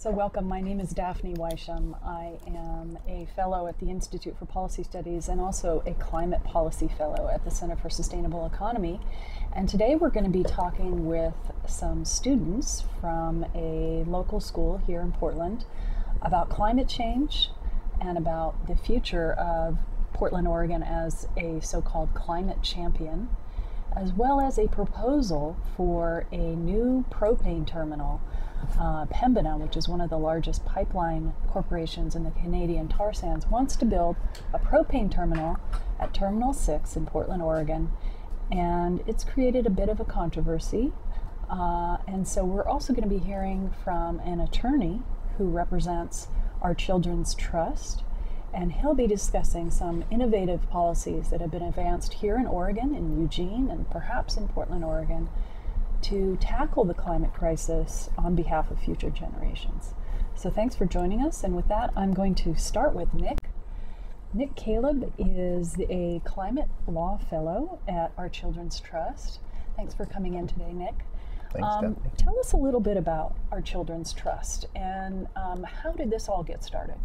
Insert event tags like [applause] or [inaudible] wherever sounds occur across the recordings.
So, welcome. My name is Daphne Wysham. I am a fellow at the Institute for Policy Studies and also a climate policy fellow at the Center for Sustainable Economy. And today we're going to be talking with some students from a local school here in Portland about climate change and about the future of Portland, Oregon as a so called climate champion, as well as a proposal for a new propane terminal uh, Pembina, which is one of the largest pipeline corporations in the Canadian tar sands, wants to build a propane terminal at Terminal 6 in Portland, Oregon. And it's created a bit of a controversy. Uh, and so we're also going to be hearing from an attorney who represents our Children's Trust. And he'll be discussing some innovative policies that have been advanced here in Oregon, in Eugene, and perhaps in Portland, Oregon, to tackle the climate crisis on behalf of future generations. So thanks for joining us. And with that, I'm going to start with Nick. Nick Caleb is a climate law fellow at our Children's Trust. Thanks for coming in today, Nick. Thanks, um, tell us a little bit about our Children's Trust and um, how did this all get started?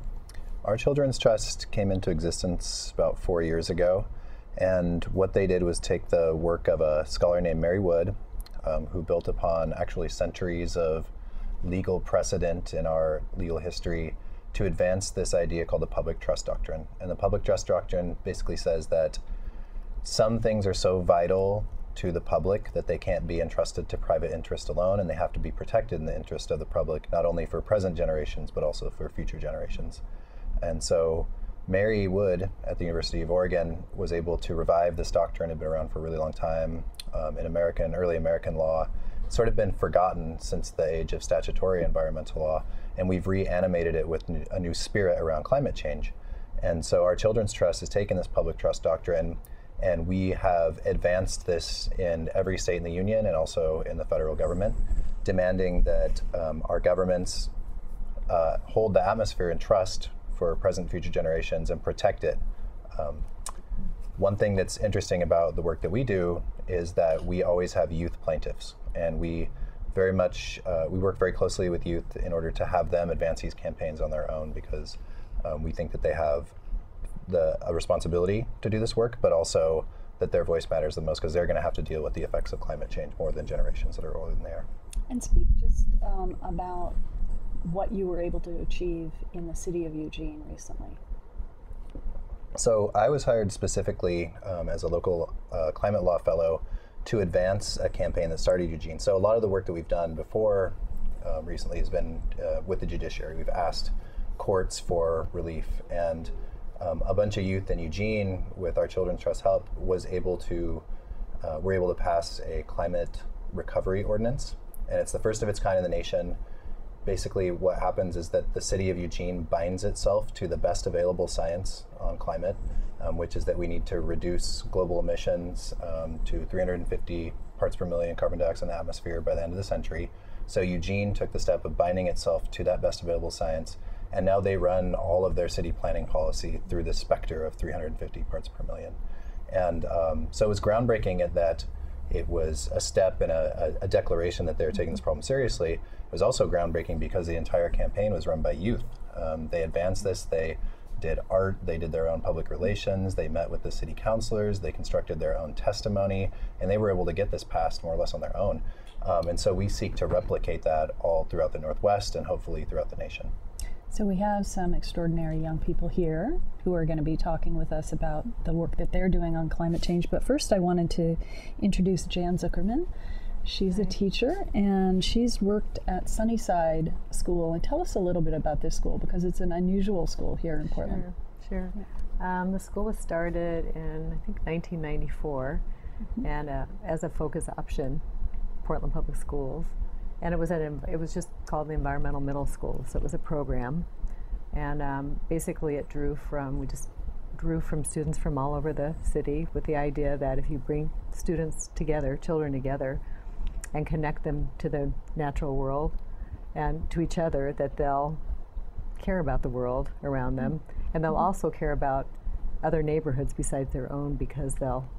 Our Children's Trust came into existence about four years ago. And what they did was take the work of a scholar named Mary Wood, um, who built upon actually centuries of legal precedent in our legal history to advance this idea called the public trust doctrine. And the public trust doctrine basically says that some things are so vital to the public that they can't be entrusted to private interest alone and they have to be protected in the interest of the public, not only for present generations, but also for future generations. And so Mary Wood at the University of Oregon was able to revive this doctrine. Had been around for a really long time um, in American, early American law. It's sort of been forgotten since the age of statutory environmental law, and we've reanimated it with a new spirit around climate change. And so our Children's Trust has taken this public trust doctrine, and we have advanced this in every state in the union and also in the federal government, demanding that um, our governments uh, hold the atmosphere in trust for present and future generations and protect it. Um, one thing that's interesting about the work that we do is that we always have youth plaintiffs, and we very much uh, we work very closely with youth in order to have them advance these campaigns on their own because um, we think that they have the a responsibility to do this work, but also that their voice matters the most because they're going to have to deal with the effects of climate change more than generations that are older than they are. And speak just um, about what you were able to achieve in the city of Eugene recently. So I was hired specifically um, as a local uh, climate law fellow to advance a campaign that started Eugene. So a lot of the work that we've done before um, recently has been uh, with the judiciary. We've asked courts for relief, and um, a bunch of youth in Eugene, with our Children's Trust help, was able to uh, were able to pass a climate recovery ordinance, and it's the first of its kind in the nation basically what happens is that the city of Eugene binds itself to the best available science on climate, um, which is that we need to reduce global emissions um, to 350 parts per million carbon dioxide in the atmosphere by the end of the century. So Eugene took the step of binding itself to that best available science, and now they run all of their city planning policy through the specter of 350 parts per million. And um, so it was groundbreaking at that it was a step and a, a, declaration that they were taking this problem seriously. Was also groundbreaking because the entire campaign was run by youth. Um, they advanced this. They did art. They did their own public relations. They met with the city councilors. They constructed their own testimony, and they were able to get this passed more or less on their own. Um, and so we seek to replicate that all throughout the Northwest and hopefully throughout the nation. So we have some extraordinary young people here who are going to be talking with us about the work that they're doing on climate change. But first, I wanted to introduce Jan Zuckerman. She's a teacher and she's worked at Sunnyside School. And tell us a little bit about this school because it's an unusual school here in Portland. Sure, sure. Um, the school was started in, I think, 1994 mm-hmm. and uh, as a focus option, Portland Public Schools and it was at it was just called the Environmental Middle School. So it was a program, and um, basically it drew from we just drew from students from all over the city with the idea that if you bring students together, children together, and connect them to the natural world and to each other, that they'll care about the world around them, and they'll mm-hmm. also care about other neighborhoods besides their own because they'll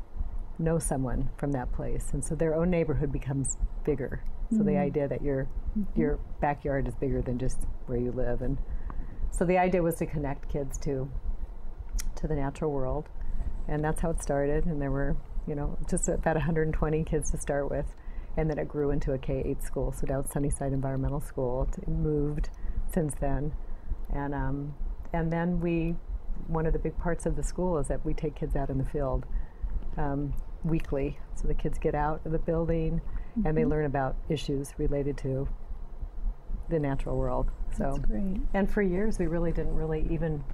know someone from that place, and so their own neighborhood becomes bigger. So the idea that your your backyard is bigger than just where you live, and so the idea was to connect kids to to the natural world, and that's how it started. And there were you know just about 120 kids to start with, and then it grew into a K-8 school. So now it's Sunnyside Environmental School. It moved since then, and um, and then we one of the big parts of the school is that we take kids out in the field um, weekly. So the kids get out of the building and they learn about issues related to the natural world. So That's great. and for years we really didn't really even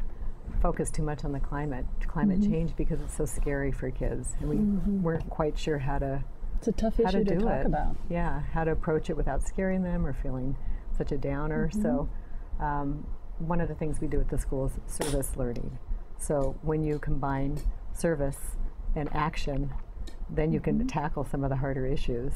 focus too much on the climate climate Mm-hmm. change because it's so scary for kids and we weren't quite sure how to It's a tough issue to to, talk it. about. Yeah, how to approach it without scaring them or feeling such a downer. So, mm-hmm. um, one of the things we do at the school is service learning. So, when you combine service and action, then you can mm-hmm. tackle some of the harder issues.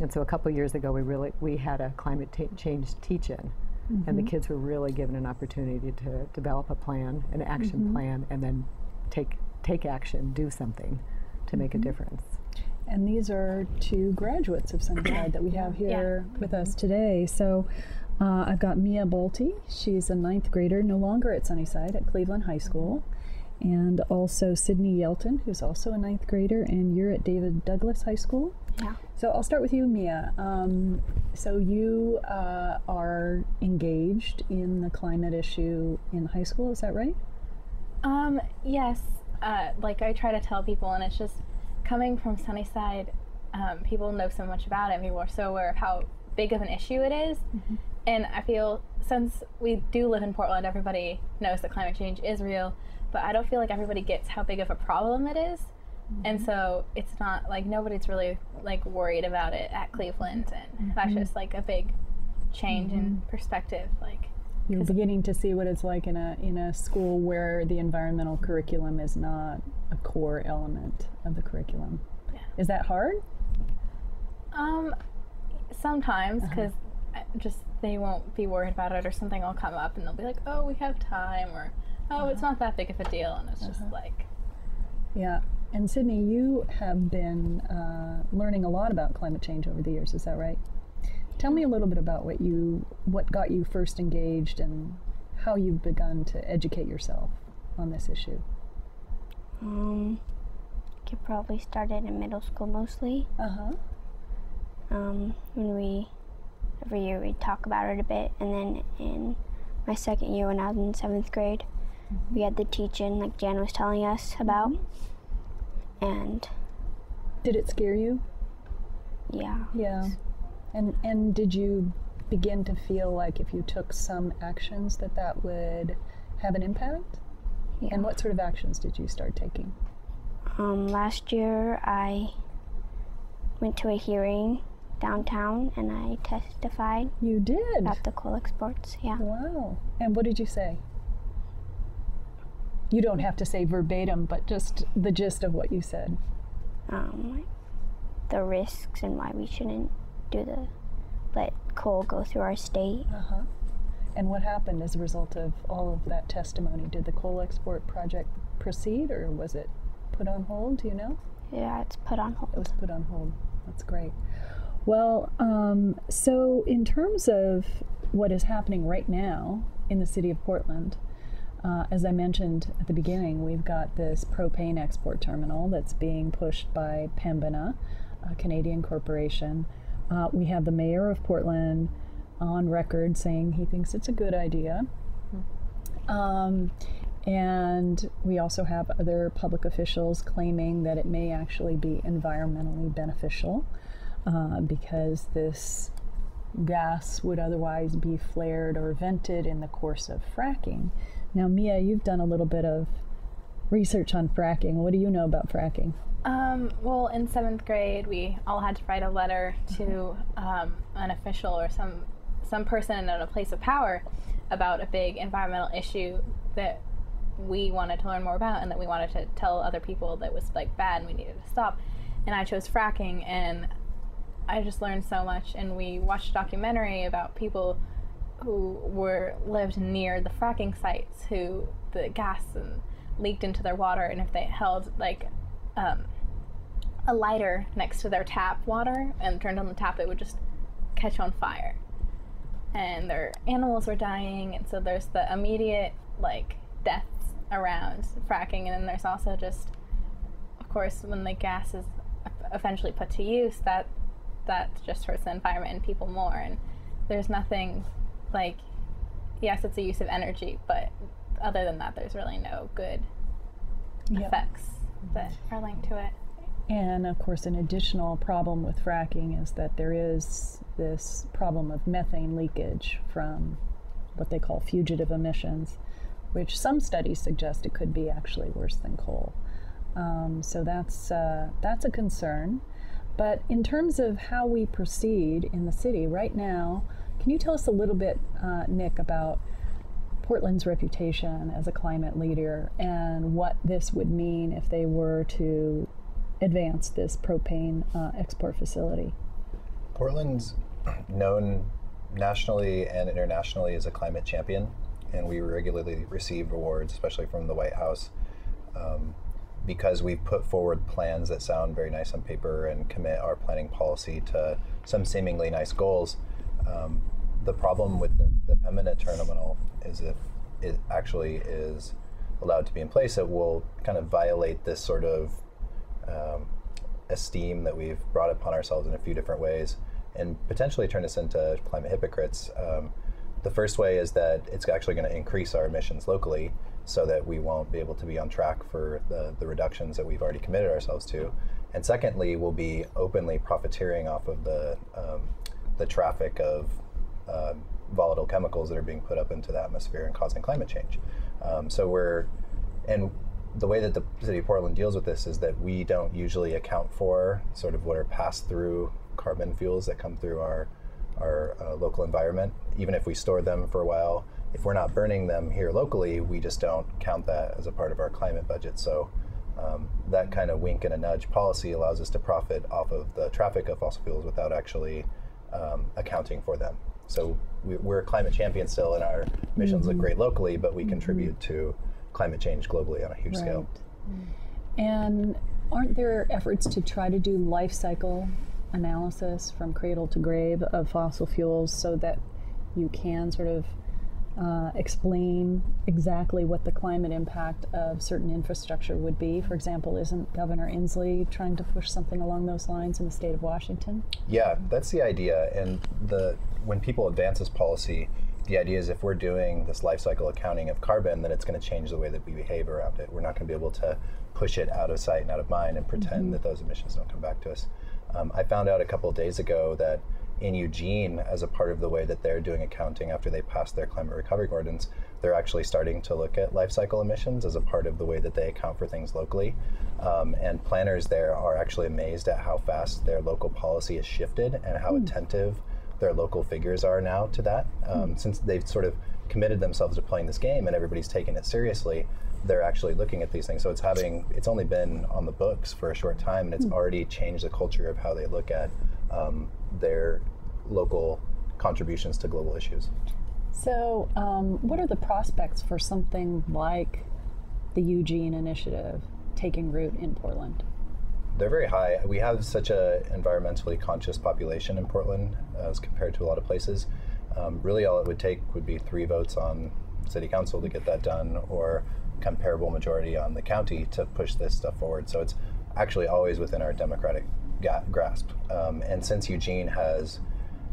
And so, a couple years ago, we really we had a climate ta- change teach-in, and the mm-hmm. kids were really given an opportunity to develop a plan, an action plan, and then take take action, do something to make a difference. And these are two graduates of Sunnyside that we have here with us today. So uh, I've got Mia Bolte. She's a ninth grader, no longer at Sunnyside, at Cleveland High School. And also Sydney Yelton, who's also a ninth grader, and you're at David Douglas High School. Yeah. So I'll start with you, Mia. Um, so you uh, are engaged in the climate issue in high school, is that right? Um, yes. Uh, like I try to tell people, and it's just coming from Sunnyside, um, people know so much about it. People are so aware of how big of an issue it is. Mm-hmm. And I feel since we do live in Portland, everybody knows that climate change is real, but I don't feel like everybody gets how big of a problem it is. Mm-hmm. And so it's not like nobody's really like worried about it at Cleveland, and mm-hmm. that's just like a big change in perspective. Like, You're beginning to see what it's like in a in a school where the environmental curriculum is not a core element of the curriculum. Yeah. Is that hard? Um, sometimes because just they won't be worried about it, or something will come up, and they'll be like, "Oh, we have time," or "Oh, it's not that big of a deal," and it's just like, Yeah. And Sydney, you have been uh, learning a lot about climate change over the years. Is that right? Tell me a little bit about what you what got you first engaged and how you've begun to educate yourself on this issue. Um, it probably started in middle school mostly. Uh huh. Um, when we every year we talk about it a bit, and then in my second year when I was in seventh grade, we had the teach-in like Jan was telling us about, and Did it scare you? yeah, Yeah. And and did you begin to feel like if you took some actions that that would have an impact? yeah. And what sort of actions did you start taking? Um, last year I went to a hearing downtown and I testified You did. about the coal exports. Yeah. Wow. And what did you say? You don't have to say verbatim, but just the gist of what you said. um, the risks and why we shouldn't do the let coal go through our state. Uh huh. And what happened as a result of all of that testimony? Did the coal export project proceed or was it put on hold? Do you know? Yeah, it's put on hold. It was put on hold. That's great. Well, um, so in terms of what is happening right now in the city of Portland, uh, as I mentioned at the beginning, we've got this propane export terminal that's being pushed by Pembina, a Canadian corporation. Uh, we have the mayor of Portland on record saying he thinks it's a good idea. Um, and we also have other public officials claiming that it may actually be environmentally beneficial uh, because this gas would otherwise be flared or vented in the course of fracking. Now, Mia, you've done a little bit of research on fracking. What do you know about fracking? Um, well, in seventh grade, we all had to write a letter to um, an official or some some person in a place of power about a big environmental issue that we wanted to learn more about and that we wanted to tell other people that was like bad and we needed to stop. And I chose fracking, and I just learned so much. And we watched a documentary about people who were lived near the fracking sites who the gas and leaked into their water and if they held like um, a lighter next to their tap water and turned on the tap it would just catch on fire and their animals were dying and so there's the immediate like deaths around fracking and then there's also just of course when the gas is eventually put to use that that just hurts the environment and people more and there's nothing like yes it's a use of energy but other than that there's really no good Yep. effects that are linked to it And of course, an additional problem with fracking is that there is this problem of methane leakage from what they call fugitive emissions, which some studies suggest it could be actually worse than coal. Um, so that's uh, that's a concern. But in terms of how we proceed in the city right now, can you tell us a little bit, uh, Nick, about Portland's reputation as a climate leader and what this would mean if they were to advance this propane uh, export facility? Portland's [clears throat] known nationally and internationally as a climate champion, and we regularly receive awards, especially from the White House, um, because we've put forward plans that sound very nice on paper and commit our planning policy to some seemingly nice goals. Um, the problem with the, the Pembina terminal is if it actually is allowed to be in place, it will kind of violate this sort of um, esteem that we've brought upon ourselves in a few different ways and potentially turn us into climate hypocrites. Um, the first way is that it's actually going to increase our emissions locally so that we won't be able to be on track for the, the reductions that we've already committed ourselves to. And secondly, we'll be openly profiteering off of the, um, the traffic of um, volatile chemicals that are being put up into the atmosphere and causing climate change. Um, so we're, and the way that the city of Portland deals with this is that we don't usually account for sort of what are passed through carbon fuels that come through our our uh, local environment. Even if we store them for a while, if we're not burning them here locally, we just don't count that as a part of our climate budget. So um, that kind of wink and a nudge policy allows us to profit off of the traffic of fossil fuels without actually um, accounting for them. So we, we're a climate champion still, and our emissions look great locally, but we contribute to climate change globally on a huge scale. And aren't there efforts to try to do life cycle analysis from cradle to grave of fossil fuels so that you can sort of uh, explain exactly what the climate impact of certain infrastructure would be? For example, isn't Governor Inslee trying to push something along those lines in the state of Washington? Yeah, that's the idea. And the when people advance this policy, the idea is if we're doing this life cycle accounting of carbon, then it's going to change the way that we behave around it. We're not going to be able to push it out of sight and out of mind and pretend that those emissions don't come back to us. Um, I found out a couple of days ago that in Eugene, as a part of the way that they're doing accounting after they pass their climate recovery ordinance, they're actually starting to look at life cycle emissions as a part of the way that they account for things locally. Um, and planners there are actually amazed at how fast their local policy has shifted and how attentive their local figures are now to that. Um, Since they've sort of committed themselves to playing this game and everybody's taking it seriously, they're actually looking at these things. So it's having it's only been on the books for a short time, and it's already changed the culture of how they look at um, their local contributions to global issues. So, um, what are the prospects for something like the Eugene Initiative taking root in Portland? They're very high. We have such a environmentally conscious population in Portland as compared to a lot of places. Um, really, all it would take would be three votes on city council to get that done, or comparable majority on the county to push this stuff forward. So it's actually always within our democratic grasp. Um, and since Eugene has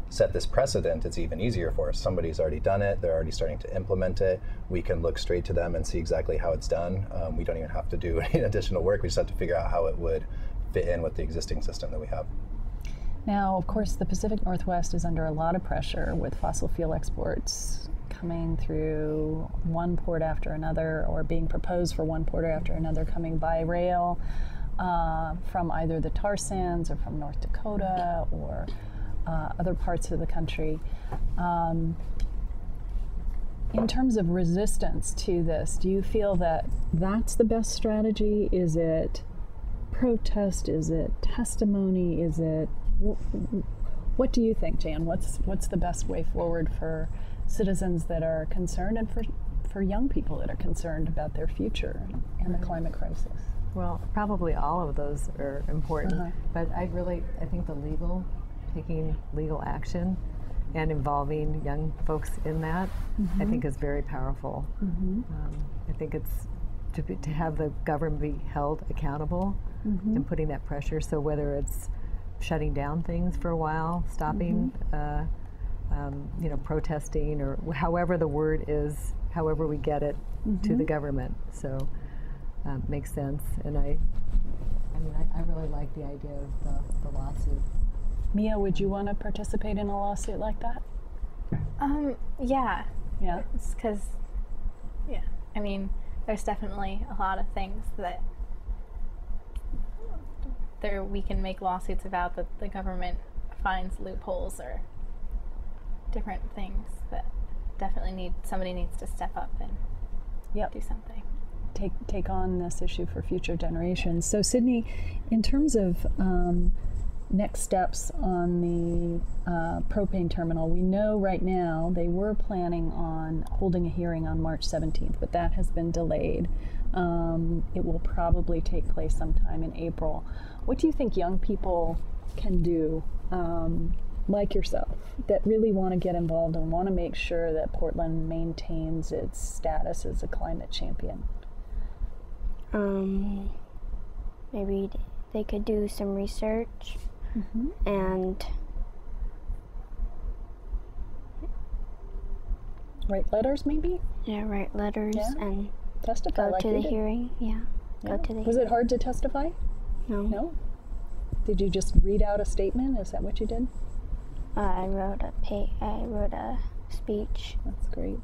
set this precedent, it's even easier for us. Somebody's already done it, they're already starting to implement it. We can look straight to them and see exactly how it's done. Um, we don't even have to do [laughs] any additional work, we just have to figure out how it would fit in with the existing system that we have. Now, of course, the Pacific Northwest is under a lot of pressure with fossil fuel exports coming through one port after another, or being proposed for one port after another, coming by rail uh, from either the tar sands or from North Dakota or uh, other parts of the country. Um, in terms of resistance to this, do you feel that that's the best strategy? Is it protest? Is it testimony? Is it wh- wh- what do you think, Jan? What's what's the best way forward for citizens that are concerned and for for young people that are concerned about their future and the climate crisis? Well, probably all of those are important, Uh-huh. but I really I think the legal taking legal action and involving young folks in that, I think is very powerful. Um, I think it's to, be, to have the government be held accountable and putting that pressure. So whether it's shutting down things for a while, stopping, uh, um, you know, protesting, or however the word is, however we get it to the government. So um, makes sense. And I, I mean, I, I really like the idea of the, the lawsuit. Mia, would you want to participate in a lawsuit like that? Um, yeah, Yeah. because, yeah, I mean, there's definitely a lot of things that there we can make lawsuits about that the government finds loopholes or different things that definitely need somebody needs to step up and Yep. do something. Take take on this issue for future generations. So, Sydney, in terms of um, next steps on the uh, propane terminal, we know right now they were planning on holding a hearing on March 17th, but that has been delayed. Um, it will probably take place sometime in April. What do you think young people can do? Um, like yourself, that really want to get involved and want to make sure that Portland maintains its status as a climate champion. Um, maybe they could do some research and Write letters, maybe? yeah, write letters Yeah. and Testify go like to the did. hearing. Yeah, Yeah. go to the. Was it hard to testify? No. No. Did you just read out a statement? Is that what you did? Uh, I wrote a pa- I wrote a speech. That's great.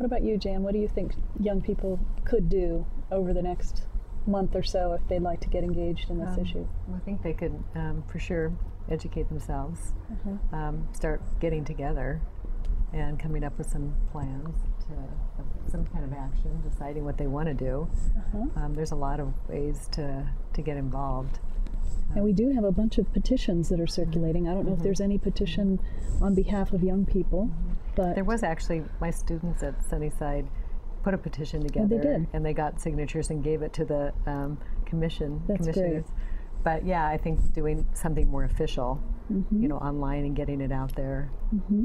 What about you, Jan? What do you think young people could do over the next month or so if they'd like to get engaged in this Um, issue? I think they could, um, for sure, educate themselves, um, start getting together, and coming up with some plans to of some kind of action, deciding what they want to do. Um, there's a lot of ways to to get involved. And we do have a bunch of petitions that are circulating. I don't know if there's any petition on behalf of young people, but There was actually my students at Sunnyside put a petition together, Oh, did? and they got signatures and gave it to the um, commission That's great. But yeah, I think doing something more official, Mm-hmm. you know, online and getting it out there,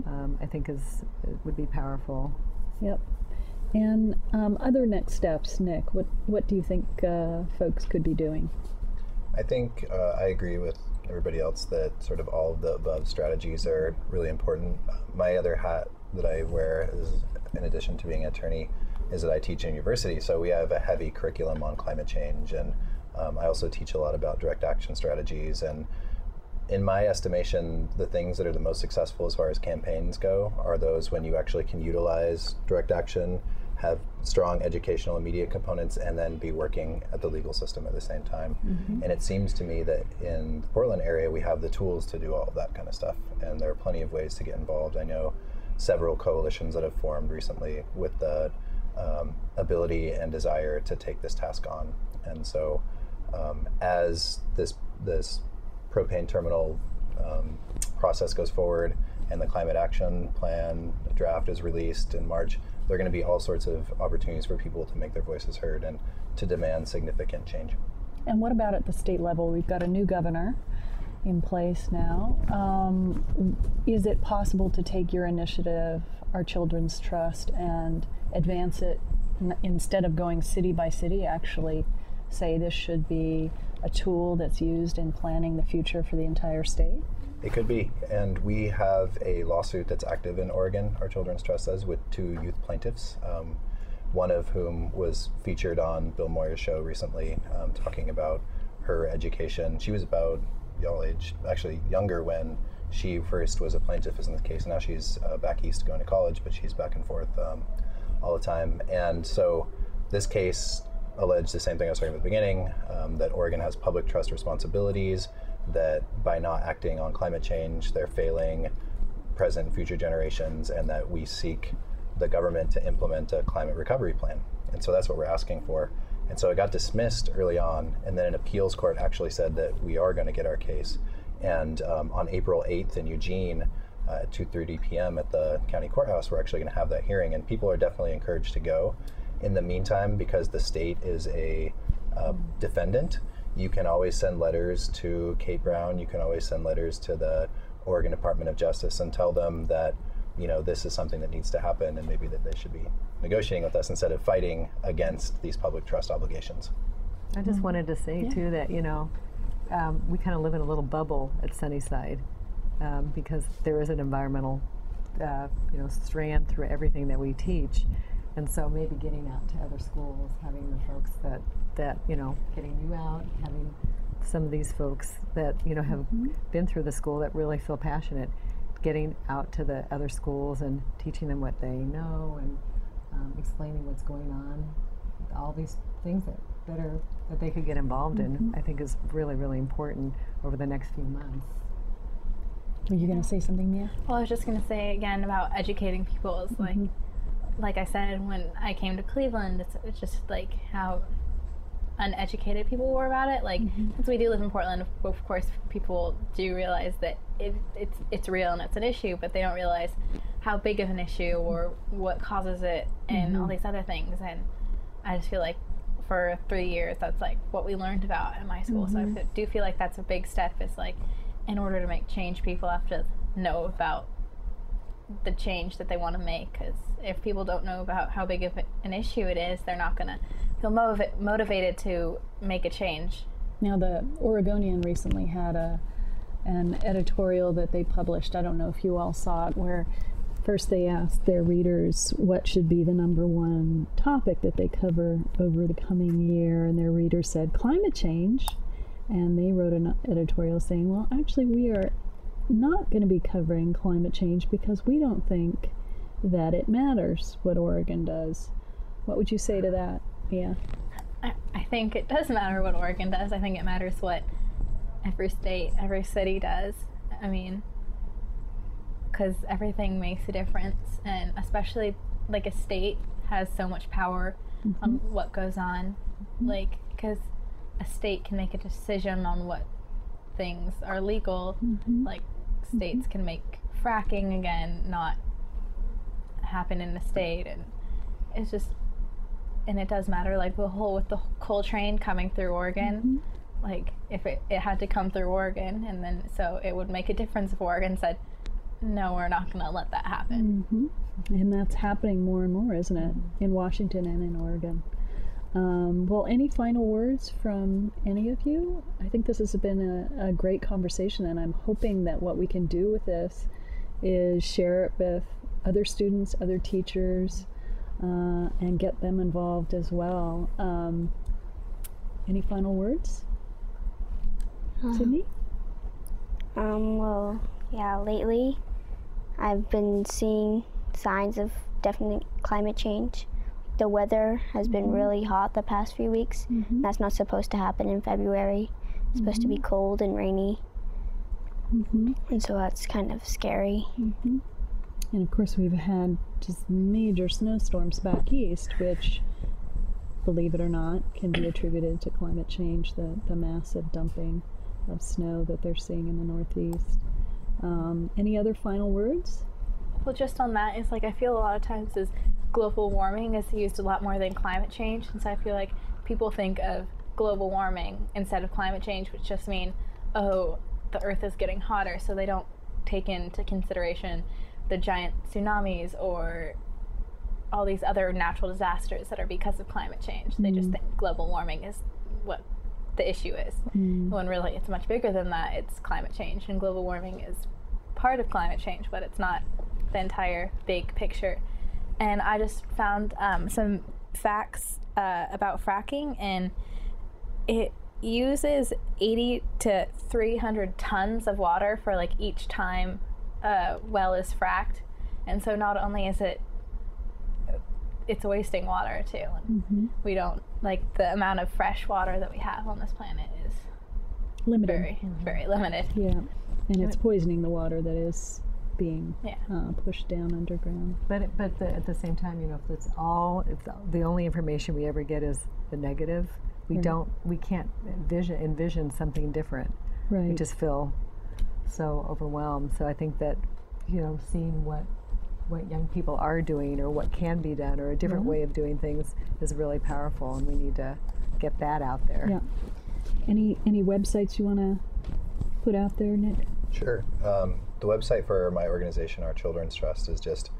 um, I think is would be powerful. Yep. And um, other next steps, Nick. What what do you think uh, folks could be doing? I think uh, I agree with everybody else that sort of all of the above strategies are really important. My other hat that I wear is, in addition to being an attorney, is that I teach in university. So we have a heavy curriculum on climate change, and um, I also teach a lot about direct action strategies. And in my estimation, the things that are the most successful as far as campaigns go are those when you actually can utilize direct action, have strong educational and media components, and then be working at the legal system at the same time. And it seems to me that in the Portland area, we have the tools to do all of that kind of stuff, and there are plenty of ways to get involved. I know several coalitions that have formed recently with the um, ability and desire to take this task on. And so, um, as this this propane terminal um, process goes forward and the climate action plan draft is released in March, there are going to be all sorts of opportunities for people to make their voices heard and to demand significant change. And what about at the state level? We've got a new governor in place now. Um, is it possible to take your initiative, our Children's Trust, and advance it n- instead of going city by city? Actually, say this should be a tool that's used in planning the future for the entire state. It could be. And we have a lawsuit that's active in Oregon, our Children's Trust says, with two youth plaintiffs, um, one of whom was featured on Bill Moyer's show recently, um, talking about her education. She was about y'all age, actually younger when she first was a plaintiff, in this case. Now she's uh, back east going to college, but she's back and forth um, all the time. And so this case alleged the same thing I was talking about at the beginning um, that Oregon has public trust responsibilities, that by not acting on climate change, they're failing present and future generations, and that we seek the government to implement a climate recovery plan. And so that's what we're asking for. And so it got dismissed early on, and then an appeals court actually said that we are going to get our case. And um, on April 8th in Eugene, uh, at 2:30 p.m. at the county courthouse, we're actually going to have that hearing, and people are definitely encouraged to go. In the meantime, because the state is a uh, defendant, you can always send letters to Kate Brown. You can always send letters to the Oregon Department of Justice and tell them that you know this is something that needs to happen and maybe that they should be negotiating with us instead of fighting against these public trust obligations. I just wanted to say too that you know um, we kind of live in a little bubble at Sunnyside um, because there is an environmental uh, you know strand through everything that we teach, and so maybe getting out to other schools, having the folks that that you know getting you out, having some of these folks that you know have mm-hmm. been through the school that really feel passionate, getting out to the other schools and teaching them what they know and um, explaining what's going on, all these things that, that are that they could get involved in, mm-hmm. I think is really really important over the next few months. Were you going to say something, Mia? Well, I was just gonna say again about educating people. Is like, mm-hmm. Like I said when I came to Cleveland, it's, it's just like how uneducated people were about it. Like, mm-hmm. since we do live in Portland, of, course, people do realize that it, it's it's real and it's an issue, but they don't realize how big of an issue or what causes it and all mm-hmm. these other things. And I just feel like for three years, that's like what we learned about in my school. So I mm-hmm. do feel like that's a big step. Is like, in order to make change, people have to know about the change that they want to make. Because if people don't know about how big of an issue it is, they're not gonna feel motiva- motivated to make a change. Now, the Oregonian recently had a an editorial that they published. I don't know if you all saw it, where first they asked their readers what should be the number one topic that they cover over the coming year, and their readers said climate change. And they wrote an editorial saying, well, actually, we are not going to be covering climate change because we don't think that it matters what Oregon does. What would you say to that, Mia? I, I think it does matter what Oregon does. I think it matters what every state, every city does. I mean, because everything makes a difference, and especially like a state has so much power on mm-hmm. what goes on. Mm-hmm. Like, because a state can make a decision on what things are legal. Mm-hmm. Like, states mm-hmm. can make fracking again not happen in the state, and it's just and it does matter like the whole with the coal train coming through oregon mm-hmm. like if it, it had to come through oregon and then so it would make a difference if oregon said no we're not going to let that happen hmm And that's happening more and more, isn't it, in Washington and in Oregon? Um, well, any final words from any of you? I think this has been a, a great conversation, and I'm hoping that what we can do with this is share it with other students, other teachers, uh, and get them involved as well. Um, any final words? Sydney? Um, well, yeah, lately I've been seeing signs of definite climate change. The weather has been mm-hmm. really hot the past few weeks. Mm-hmm. That's not supposed to happen in February. It's supposed to be mm-hmm. cold and rainy. And so that's kind of scary. And of course, we've had just major snowstorms back east, which, believe it or not, can be attributed to climate change, the, the massive dumping of snow that they're seeing in the Northeast. Um, any other final words? well just on that it's like i feel a lot of times is global warming is used a lot more than climate change and so i feel like people think of global warming instead of climate change which just mean oh the earth is getting hotter so they don't take into consideration the giant tsunamis or all these other natural disasters that are because of climate change. They just mm. think global warming is what the issue is. Mm. When really it's much bigger than that it's climate change and global warming is part of climate change but it's not the entire big picture and i just found um, some facts uh, about fracking and it uses 80 to 300 tons of water for like each time a well is fracked and so not only is it it's wasting water too and we don't like the amount of fresh water that we have on this planet is Limited. very very limited Yeah. And it's poisoning the water that is being Yeah. uh, pushed down underground. But it- but the, at the same time, you know, if it's all if the, the only information we ever get is the negative, we don't we can't envision envision something different. Right. We just feel so overwhelmed. So I think that you know, seeing what what young people are doing or what can be done or a different way of doing things is really powerful, and we need to get that out there. Yeah. Any any websites you want to put out there, Nick? Sure. Um, the website for my organization, Our Children's Trust, is just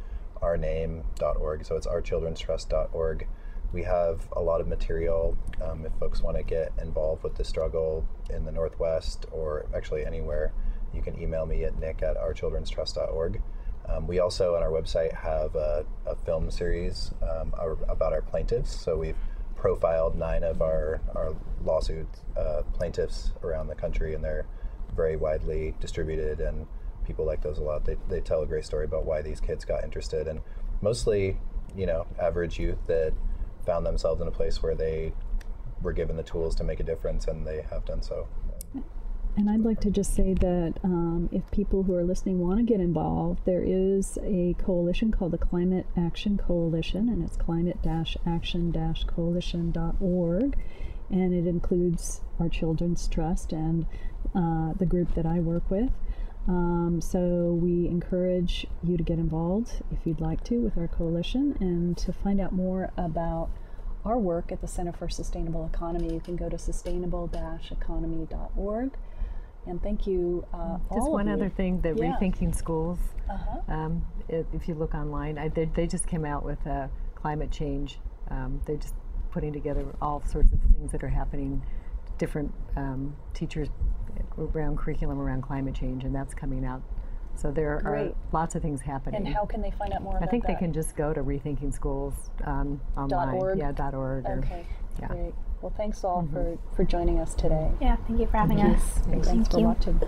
ourname.org. So it's ourchildrenstrust.org. We have a lot of material um, if folks want to get involved with the struggle in the Northwest or actually anywhere. You can email me at nick at ourchildrenstrust.org. Um, we also on our website have a, a film series um, our, about our plaintiffs. So we've profiled nine of our, our lawsuit uh, plaintiffs around the country, and they're very widely distributed. And people like those a lot. They, they tell a great story about why these kids got interested, and mostly, you know, average youth that found themselves in a place where they were given the tools to make a difference, and they have done so. And I'd like to just say that um, if people who are listening want to get involved, there is a coalition called the Climate Action Coalition, and it's climate action coalition.org. And it includes our Children's Trust and uh, the group that I work with. Um, so we encourage you to get involved if you'd like to with our coalition and to find out more about our work at the Center for Sustainable Economy, you can go to sustainable-economy.org. And thank you. Uh, Just all one other thing, the Yeah. Rethinking Schools. Uh-huh. Um, if, if you look online, I, they, they just came out with uh, climate change. Um, they're just putting together all sorts of things that are happening, different um, teachers around curriculum around climate change, and that's coming out. So there Great. are lots of things happening. And how can they find out more I about think that? they can just go to Rethinking Schools um, online. org? Yeah, dot org. Or, Okay, yeah. great. Well, thanks all for, for joining us today. Yeah, thank you for having us. And thanks Thank for you. watching.